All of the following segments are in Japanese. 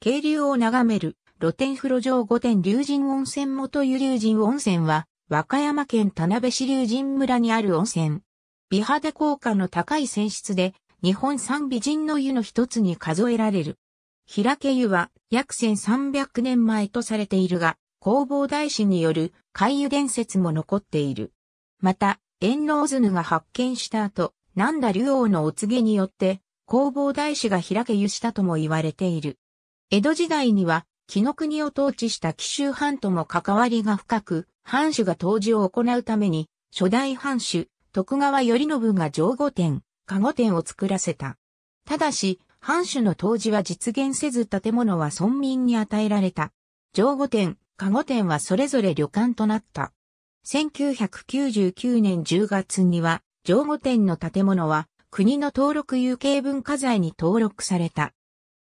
渓流を眺める露天風呂場御殿龍神温泉元湯龍神温泉は、和歌山県田辺市龍神村にある温泉。美肌効果の高い泉質で、日本三美人の湯の一つに数えられる。平家湯は約1300年前とされているが、弘法大師による海湯伝説も残っている。また、遠老図が発見した後、南田竜王のお告げによって、弘法大師が開け湯したとも言われている。江戸時代には、紀の国を統治した紀州藩とも関わりが深く、藩主が当時を行うために、初代藩主、徳川頼信が上御殿、加護殿を作らせた。ただし、藩主の当時は実現せず建物は村民に与えられた。上御殿、加護殿はそれぞれ旅館となった。1999年10月には、上御殿の建物は国の登録有形文化財に登録された。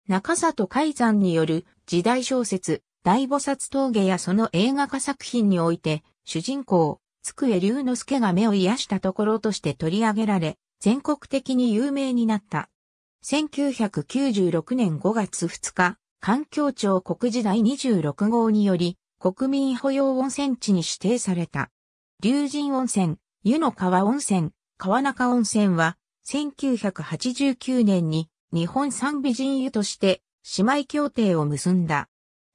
中里海山による時代小説、大菩薩峠やその映画化作品において、主人公、つくえ龍之介が目を癒したところとして取り上げられ、全国的に有名になった。1996年5月2日、環境庁国時代26号により、国民保養温泉地に指定された。龍神温泉、湯の川温泉、川中温泉は、1989年に日本三美人湯として姉妹協定を結んだ。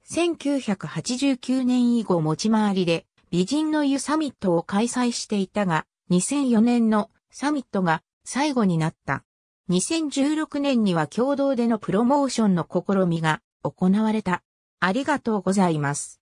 1989年以後持ち回りで美人の湯サミットを開催していたが、2004年のサミットが最後になった。2016年には共同でのプロモーションの試みが行われた。ありがとうございます。